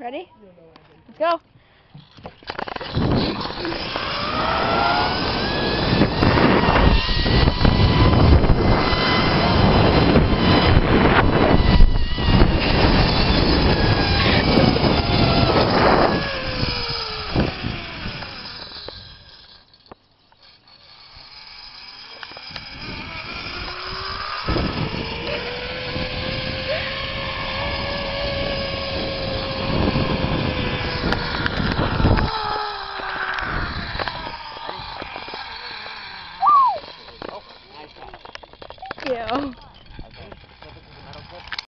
Ready? Let's go. you.